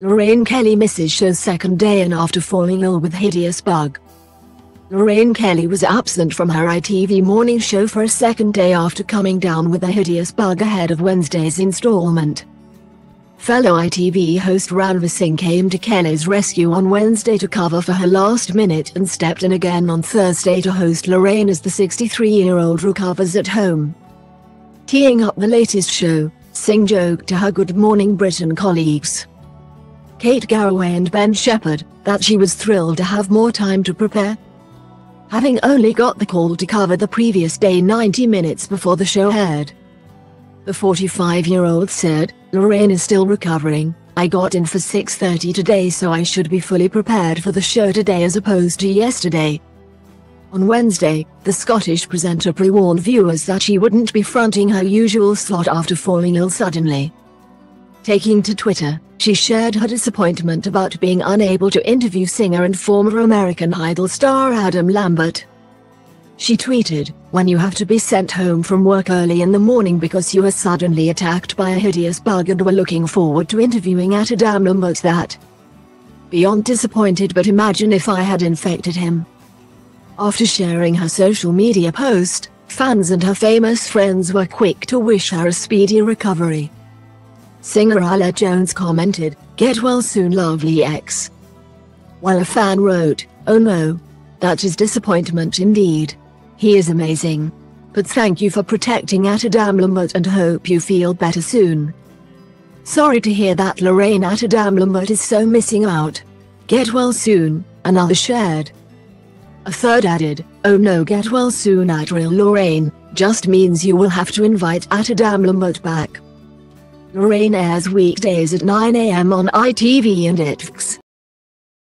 Lorraine Kelly misses show's second day and after falling ill with hideous bug. Lorraine Kelly was absent from her ITV morning show for a second day after coming down with a hideous bug ahead of Wednesday's installment. Fellow ITV host Ranvir Singh came to Kelly's rescue on Wednesday to cover for her last minute and stepped in again on Thursday to host Lorraine as the 63-year-old recovers at home. Teeing up the latest show, Singh joked to her Good Morning Britain colleagues. Kate Garraway and Ben Shephard, that she was thrilled to have more time to prepare. Having only got the call to cover the previous day 90 minutes before the show aired. The 45-year-old said, Lorraine is still recovering, I got in for 6.30 today so I should be fully prepared for the show today as opposed to yesterday. On Wednesday, the Scottish presenter pre-warned viewers that she wouldn't be fronting her usual slot after falling ill suddenly. Taking to Twitter, she shared her disappointment about being unable to interview singer and former American Idol star Adam Lambert. She tweeted, When you have to be sent home from work early in the morning because you were suddenly attacked by a hideous bug and were looking forward to interviewing at Adam Lambert that. Beyond disappointed but imagine if I had infected him. After sharing her social media post, fans and her famous friends were quick to wish her a speedy recovery. Singer Ella Jones commented, Get well soon lovely ex. While a fan wrote, Oh no. That is disappointment indeed. He is amazing. But thank you for protecting Adam Lambert and hope you feel better soon. Sorry to hear that Lorraine Adam Lambert is so missing out. Get well soon, another shared. A third added, oh no get well soon at real Lorraine, just means you will have to invite Adam Lambert back. Lorraine airs weekdays at 9am on ITV and ITVX.